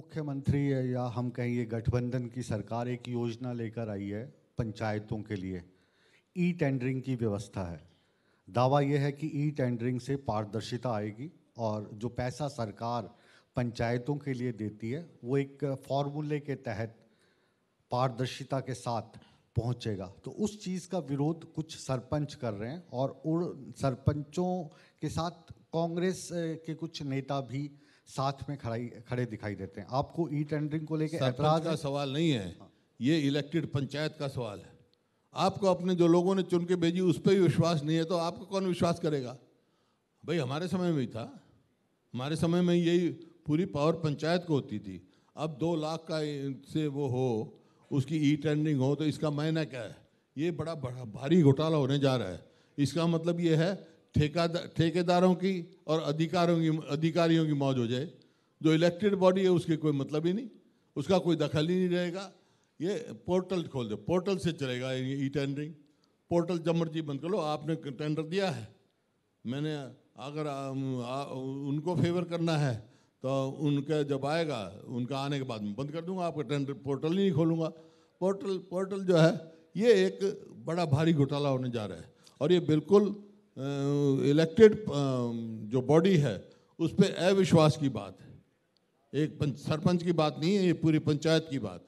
मुख्यमंत्री है या हम कहेंगे गठबंधन की सरकार एक योजना लेकर आई है पंचायतों के लिए ई टेंडरिंग की व्यवस्था है। दावा यह है कि ई टेंडरिंग से पारदर्शिता आएगी और जो पैसा सरकार पंचायतों के लिए देती है, वो एक फॉर्मूले के तहत पारदर्शिता के साथ पहुंचेगा। तो उस चीज़ का विरोध कुछ सरपंच कर रहे हैं और उन सरपंचों के साथ कांग्रेस के कुछ नेता भी साथ में खड़ाई खड़े दिखाई देते हैं। आपको ई टेंडरिंग को लेकर ऐतराज का सवाल नहीं है। ये इलेक्टेड पंचायत का सवाल है। आपको अपने जो लोगों ने चुन के भेजी उस पर भी विश्वास नहीं है तो आपको कौन विश्वास करेगा? भाई हमारे समय में ही था। हमारे समय में यही पूरी पावर पंचायत को होती थी। अब दो लाख का से वो हो उसकी ई टेंडरिंग हो तो इसका मायना क्या है? ये बड़ा बड़ा भारी घोटाला होने जा रहा है। इसका मतलब ये है ठेकादार ठेकेदारों की और अधिकारों की अधिकारियों की मौज हो जाए। जो इलेक्टेड बॉडी है उसके कोई मतलब ही नहीं। उसका कोई दखल ही नहीं रहेगा। ये पोर्टल खोल दो। पोर्टल से चलेगा ये ई टेंडरिंग पोर्टल जब मर्ज़ी बंद कर लो। आपने टेंडर दिया है। मैंने अगर आ, आ, उनको फेवर करना है तो उनका जब आएगा उनका आने के बाद मैं बंद कर दूँगा। आपका टेंडर पोर्टल ही नहीं खोलूँगा। पोर्टल पोर्टल जो है ये एक बड़ा भारी घोटाला होने जा रहा है। और ये बिल्कुल इलेक्टेड जो बॉडी है उस पर अविश्वास की बात है। एक सरपंच की बात नहीं है, ये पूरी पंचायत की बात